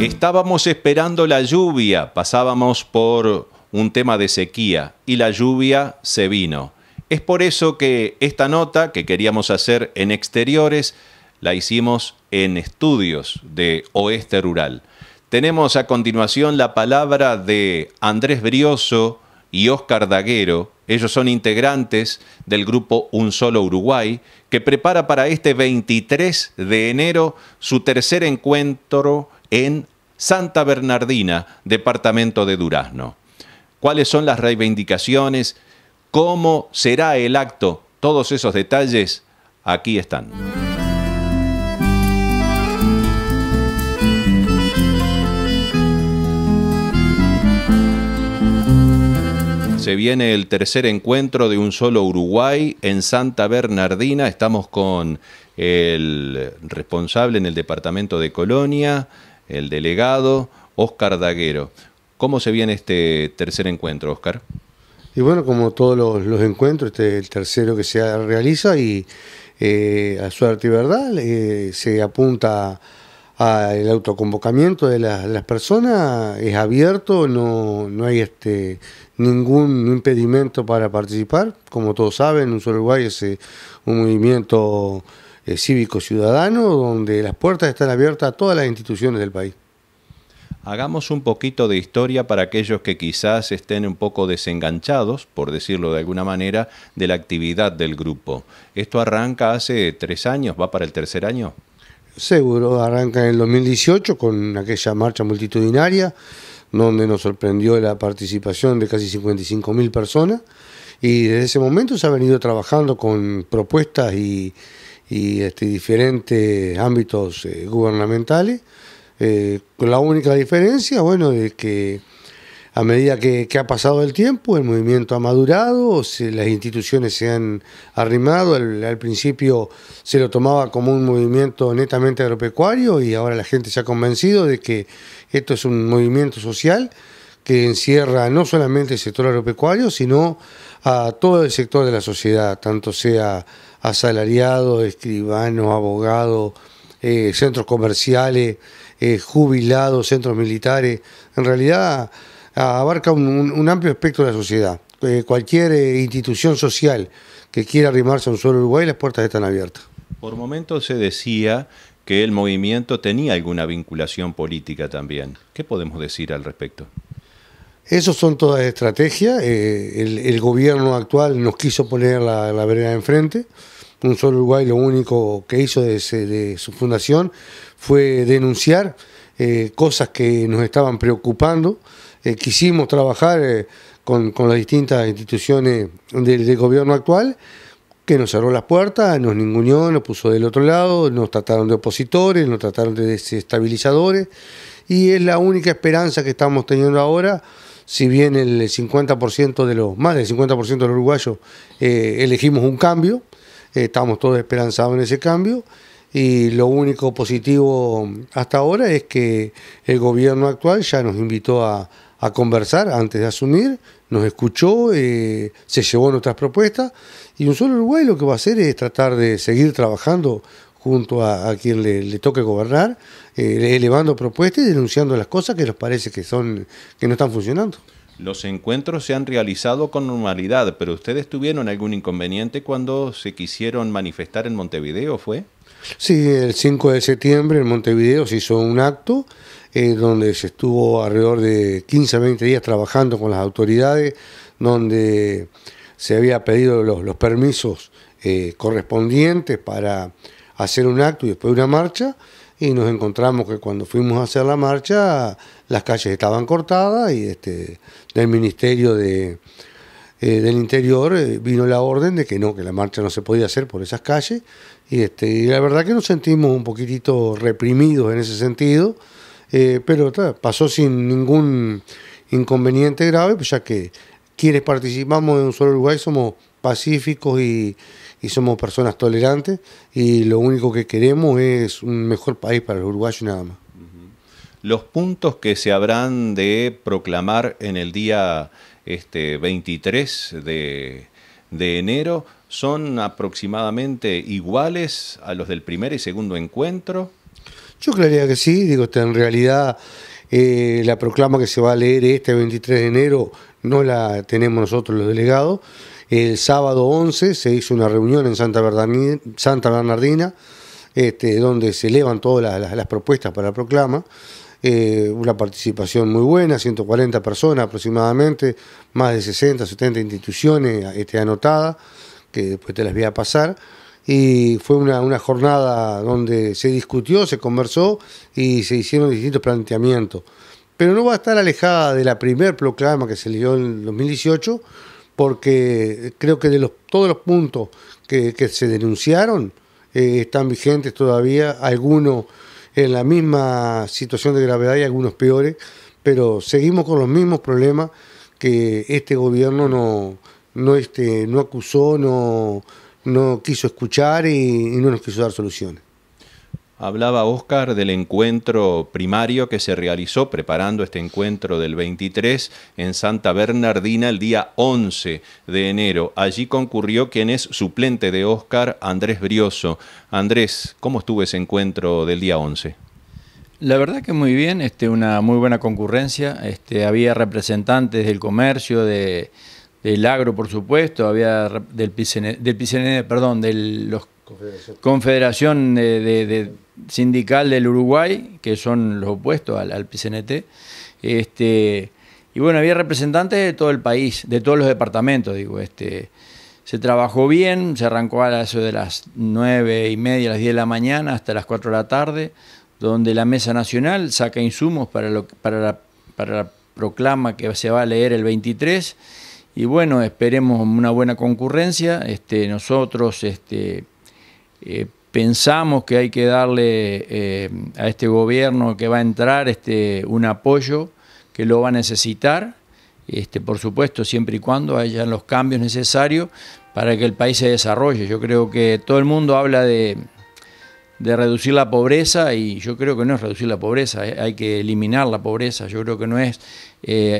Estábamos esperando la lluvia, pasábamos por un tema de sequía y la lluvia se vino. Es por eso que esta nota que queríamos hacer en exteriores la hicimos en estudios de Oeste Rural. Tenemos a continuación la palabra de Andrés Brioso y Oscar Daguero. Ellos son integrantes del grupo Un Solo Uruguay, que prepara para este 23 de enero su tercer encuentro en Santa Bernardina, departamento de Durazno. ¿Cuáles son las reivindicaciones? ¿Cómo será el acto? Todos esos detalles aquí están. Se viene el tercer encuentro de un solo Uruguay en Santa Bernardina. Estamos con el responsable en el departamento de Colonia, el delegado, Oscar Daguero. ¿Cómo se viene este tercer encuentro, Oscar? Y bueno, como todos los, encuentros, este es el tercero que se realiza y eh, a suerte y verdad eh, se apunta el autoconvocamiento de, las personas es abierto, no, no hay este, ningún impedimento para participar. Como todos saben, un Uruguay es eh, un movimiento eh, cívico-ciudadano donde las puertas están abiertas a todas las instituciones del país. Hagamos un poquito de historia para aquellos que quizás estén un poco desenganchados, por decirlo de alguna manera, de la actividad del grupo. ¿Esto arranca hace tres años? ¿Va para el tercer año? Seguro, arranca en el 2018 con aquella marcha multitudinaria, donde nos sorprendió la participación de casi 55.000 personas, y desde ese momento se ha venido trabajando con propuestas y, este, diferentes ámbitos eh, gubernamentales, eh, con la única diferencia, bueno, de que a medida que, ha pasado el tiempo, el movimiento ha madurado, las instituciones se han arrimado, al, principio se lo tomaba como un movimiento netamente agropecuario y ahora la gente se ha convencido de que esto es un movimiento social que encierra no solamente el sector agropecuario, sino a todo el sector de la sociedad, tanto sea asalariado, escribano, abogado, eh, centros comerciales, eh, jubilados, centros militares. En realidad abarca un, amplio espectro de la sociedad. Eh, cualquier eh, institución social que quiera arrimarse a un solo Uruguay, las puertas están abiertas. Por momentos se decía que el movimiento tenía alguna vinculación política también. ¿Qué podemos decir al respecto? Esos son todas estrategias. Eh, el, gobierno actual nos quiso poner la, la vereda enfrente. Un solo Uruguay lo único que hizo desde su fundación fue denunciar cosas que nos estaban preocupando eh, quisimos trabajar eh, con, las distintas instituciones del, gobierno actual, que nos cerró las puertas, nos ninguneó, nos puso del otro lado, nos trataron de opositores, nos trataron de desestabilizadores, y es la única esperanza que estamos teniendo ahora, si bien el 50% de los, más del 50% de los uruguayos eh, elegimos un cambio, estamos todos esperanzados en ese cambio, y lo único positivo hasta ahora es que el gobierno actual ya nos invitó a, a conversar antes de asumir, nos escuchó, eh, se llevó nuestras propuestas y un solo Uruguay lo que va a hacer es tratar de seguir trabajando junto a, quien le, toque gobernar, eh, elevando propuestas y denunciando las cosas que nos parece que, son, que no están funcionando. Los encuentros se han realizado con normalidad, pero ustedes tuvieron algún inconveniente cuando se quisieron manifestar en Montevideo, ¿fue? Sí, el 5 de septiembre en Montevideo se hizo un acto eh, donde se estuvo alrededor de 15 a 20 días trabajando con las autoridades, donde se había pedido los, permisos eh, correspondientes para hacer un acto y después una marcha, y nos encontramos que cuando fuimos a hacer la marcha las calles estaban cortadas y este, del Ministerio de, eh, del Interior vino la orden de que no, que la marcha no se podía hacer por esas calles, y, este, y la verdad que nos sentimos un poquitito reprimidos en ese sentido, eh, pero pasó sin ningún inconveniente grave, pues ya que quienes participamos en un solo Uruguay somos pacíficos y, somos personas tolerantes y lo único que queremos es un mejor país para los uruguayos y nada más. Los puntos que se habrán de proclamar en el día este, 23 de, de enero son aproximadamente iguales a los del primer y segundo encuentro. Yo creería que sí, digo, en realidad eh, la proclama que se va a leer este 23 de enero no la tenemos nosotros los delegados. El sábado 11 se hizo una reunión en Santa Bernardina, Santa Bernardina este, donde se elevan todas las, propuestas para la proclama. Eh, una participación muy buena, 140 personas aproximadamente, más de 60, 70 instituciones este, anotadas, que después te las voy a pasar. Y fue una, una jornada donde se discutió, se conversó y se hicieron distintos planteamientos. Pero no va a estar alejada de la primer proclama que se dio en 2018, porque creo que de todos los puntos que, que se denunciaron, eh, están vigentes todavía, algunos en la misma situación de gravedad y algunos peores, pero seguimos con los mismos problemas que este gobierno no, no, este, no acusó, no, no quiso escuchar y no nos quiso dar soluciones. Hablaba Oscar del encuentro primario que se realizó preparando este encuentro del 23 en Santa Bernardina el día 11 de enero. Allí concurrió quien es suplente de Oscar, Andrés Brioso. Andrés, ¿cómo estuvo ese encuentro del día 11? La verdad que muy bien, este, una muy buena concurrencia. Este, había representantes del comercio, de, del agro, por supuesto, había del del perdón, de los Confederación, de, Sindical del Uruguay, que son los opuestos al, al PCNT. Este, y bueno, había representantes de todo el país, de todos los departamentos, digo. Este, se trabajó bien, se arrancó a eso de las nueve y media, las 10 de la mañana hasta las 4 de la tarde, donde la Mesa Nacional saca insumos para, lo, para la proclama que se va a leer el 23. Y bueno, esperemos una buena concurrencia. Este, nosotros este, eh, pensamos que hay que darle eh, a este gobierno que va a entrar este, un apoyo que lo va a necesitar, este, por supuesto, siempre y cuando haya los cambios necesarios para que el país se desarrolle. Yo creo que todo el mundo habla de, reducir la pobreza y yo creo que no es reducir la pobreza, eh, hay que eliminar la pobreza. Yo creo que no es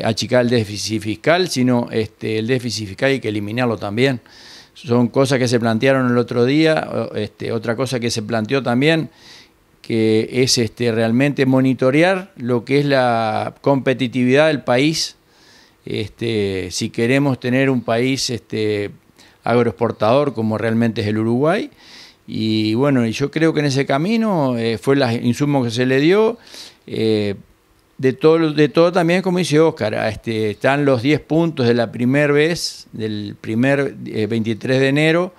achicar el déficit fiscal, sino este, el déficit fiscal hay que eliminarlo también son cosas que se plantearon el otro día, este, otra cosa que se planteó también, que es este, realmente monitorear lo que es la competitividad del país, este, si queremos tener un país este, agroexportador como realmente es el Uruguay. Y bueno, yo creo que en ese camino eh, fue el insumo que se le dio. Eh, de todo, de todo también, como dice Oscar, este, están los 10 puntos de la primera vez, del primer 23 eh, de enero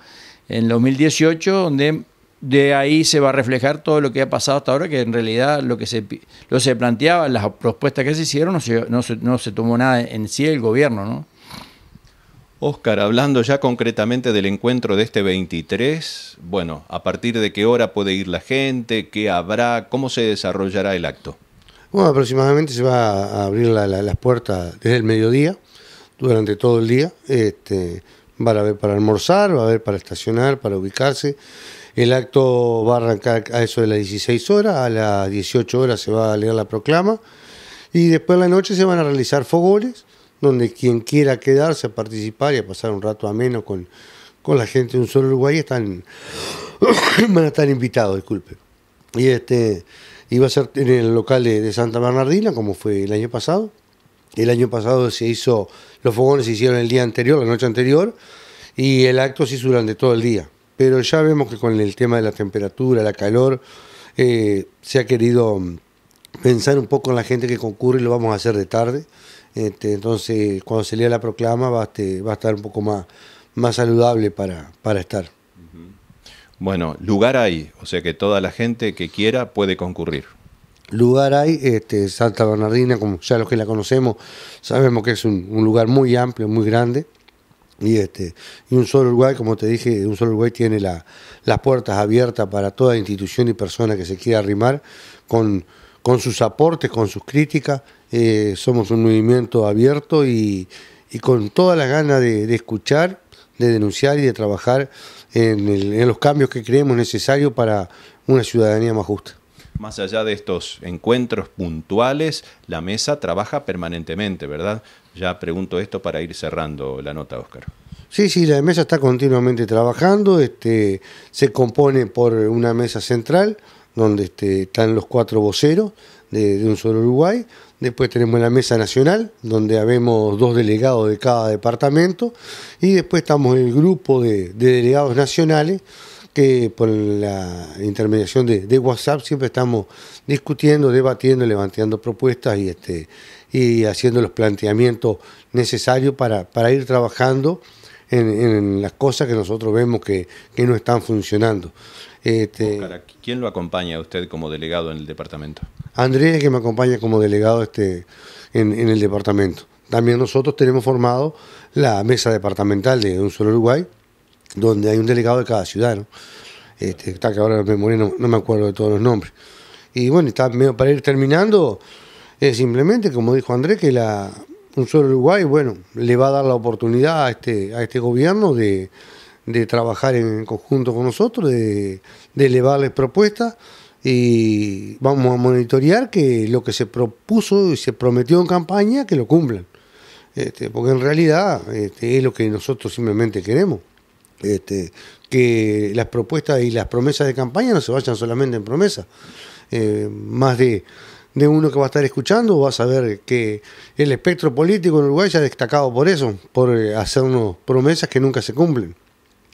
en 2018, donde de ahí se va a reflejar todo lo que ha pasado hasta ahora, que en realidad lo que se, lo se planteaba, las propuestas que se hicieron, no se, no se, no se tomó nada en sí el gobierno, ¿no? Oscar, hablando ya concretamente del encuentro de este 23, bueno, ¿a partir de qué hora puede ir la gente? ¿Qué habrá? ¿Cómo se desarrollará el acto? Bueno, aproximadamente se va a abrir las puertas desde el mediodía, durante todo el día. Este, va a haber para almorzar, va a haber para estacionar, para ubicarse. El acto va a arrancar a eso de las 16 horas, a las 18 horas se va a leer la proclama y después en la noche se van a realizar fogones, donde quien quiera quedarse a participar y a pasar un rato ameno con, con la gente de un solo Uruguay están, van a estar invitados, disculpe. Y este Iba a ser en el local de, Santa Bernardina, como fue el año pasado. El año pasado se hizo, los fogones se hicieron el día anterior, la noche anterior, y el acto se hizo durante todo el día. Pero ya vemos que con el tema de la temperatura, la calor, eh, se ha querido mm, pensar un poco en la gente que concurre y lo vamos a hacer de tarde. Este, entonces, cuando se lea la proclama, va a, este, va a estar un poco más, más saludable para, para estar. Bueno, lugar hay, o sea que toda la gente que quiera puede concurrir. Lugar hay, este, Santa Bernardina, como ya los que la conocemos, sabemos que es un, lugar muy amplio, muy grande. Y, este, y un solo Uruguay, como te dije, un solo Uruguay tiene las puertas abiertas para toda institución y persona que se quiera arrimar con, con sus aportes, con sus críticas. Eh, somos un movimiento abierto y, con toda la ganas de escuchar, de denunciar y de trabajar en, los cambios que creemos necesarios para una ciudadanía más justa. Más allá de estos encuentros puntuales, la mesa trabaja permanentemente, ¿verdad? Ya pregunto esto para ir cerrando la nota, Oscar. Sí, sí, la mesa está continuamente trabajando, este, se compone por una mesa central, donde este, están los cuatro voceros de, un solo Uruguay. Después tenemos la mesa nacional, donde habemos dos delegados de cada departamento. Y después estamos el grupo de, delegados nacionales, que por la intermediación de, WhatsApp siempre estamos discutiendo, debatiendo, levantando propuestas y, este, y haciendo los planteamientos necesarios para, para ir trabajando en, las cosas que nosotros vemos que, que no están funcionando. Este, ¿Quién lo acompaña a usted como delegado en el departamento? Andrés, que me acompaña como delegado este, en, el departamento. También nosotros tenemos formado la mesa departamental de Un Solo Uruguay, donde hay un delegado de cada ciudad. Este, está que ahora me no, no, me acuerdo de todos los nombres. Y bueno, está medio para ir terminando, es simplemente, como dijo Andrés, que la Un Solo Uruguay, bueno, le va a dar la oportunidad a este, a este gobierno de de trabajar en conjunto con nosotros, de, elevarles propuestas y vamos a monitorear que lo que se propuso y se prometió en campaña, que lo cumplan. Este, porque en realidad este, es lo que nosotros simplemente queremos. Este, que las propuestas y las promesas de campaña no se vayan solamente en promesas. Eh, más de, de, uno que va a estar escuchando va a saber que el espectro político en Uruguay se ha destacado por eso, por eh, hacernos promesas que nunca se cumplen.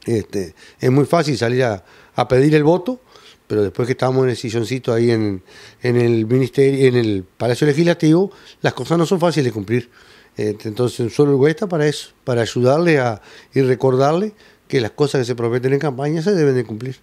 Este, es muy fácil salir a, pedir el voto, pero después que estamos en el silloncito ahí en, el ministerio, en el Palacio Legislativo, las cosas no son fáciles de cumplir. Este, entonces, solo Uruguay está para eso, para ayudarle a, y recordarle que las cosas que se prometen en campaña se deben de cumplir.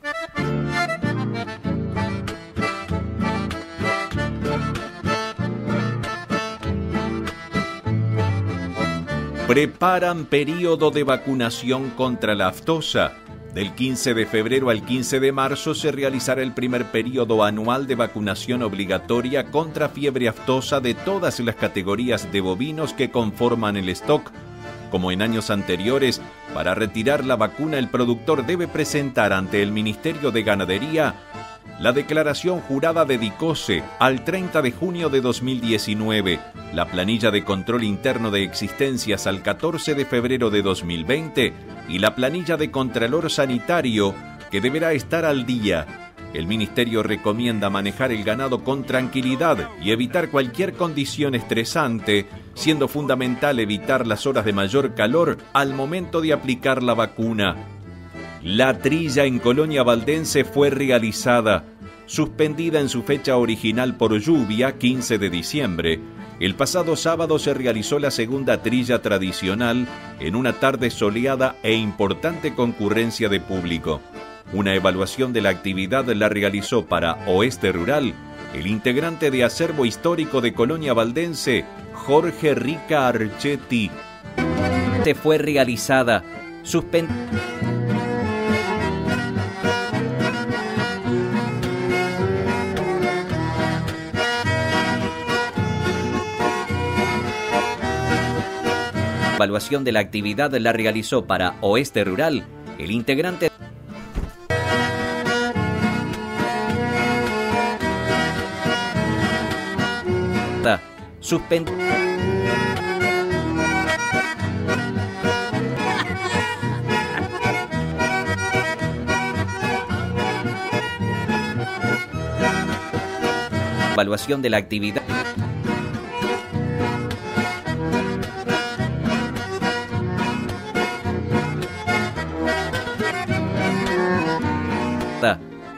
preparan periodo de vacunación contra la aftosa. Del 15 de febrero al 15 de marzo se realizará el primer periodo anual de vacunación obligatoria contra fiebre aftosa de todas las categorías de bovinos que conforman el stock. Como en años anteriores, para retirar la vacuna el productor debe presentar ante el Ministerio de Ganadería la declaración jurada dedicóse al 30 de junio de 2019, la planilla de control interno de existencias al 14 de febrero de 2020 y la planilla de Contralor Sanitario que deberá estar al día. El Ministerio recomienda manejar el ganado con tranquilidad y evitar cualquier condición estresante, siendo fundamental evitar las horas de mayor calor al momento de aplicar la vacuna. La trilla en Colonia Valdense fue realizada, suspendida en su fecha original por lluvia, 15 de diciembre. El pasado sábado se realizó la segunda trilla tradicional en una tarde soleada e importante concurrencia de público. Una evaluación de la actividad la realizó para Oeste Rural el integrante de Acervo Histórico de Colonia Valdense, Jorge Rica Archetti. Fue realizada suspendida evaluación de la actividad la realizó para Oeste Rural el integrante evaluación de la actividad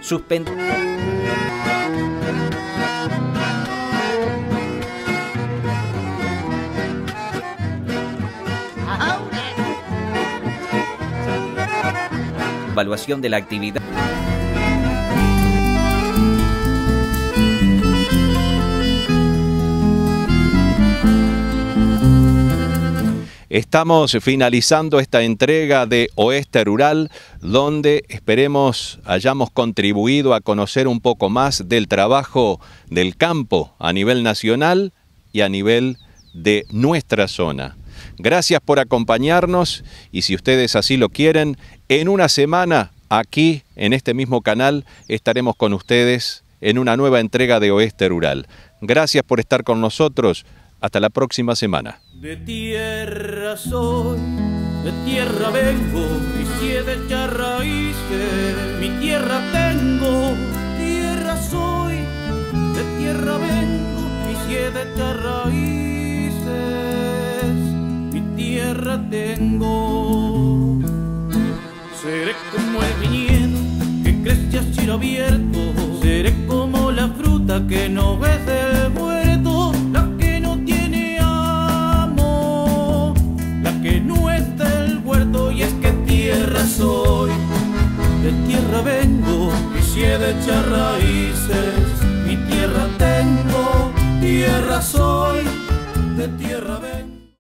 suspend evaluación de la actividad Estamos finalizando esta entrega de Oeste Rural, donde esperemos hayamos contribuido a conocer un poco más del trabajo del campo a nivel nacional y a nivel de nuestra zona. Gracias por acompañarnos y si ustedes así lo quieren, en una semana aquí en este mismo canal estaremos con ustedes en una nueva entrega de Oeste Rural. Gracias por estar con nosotros. Hasta la próxima semana. De tierra soy, de tierra vengo, y si de echar raíces, mi tierra tengo, tierra soy, de tierra vengo y si he de echar raíces, mi tierra tengo. Seré como el viñedo que crece a cielo abierto, seré como la fruta que no ves del huerto, de tierra vengo y si he de echar raíces, mi tierra tengo, tierra soy, de tierra vengo.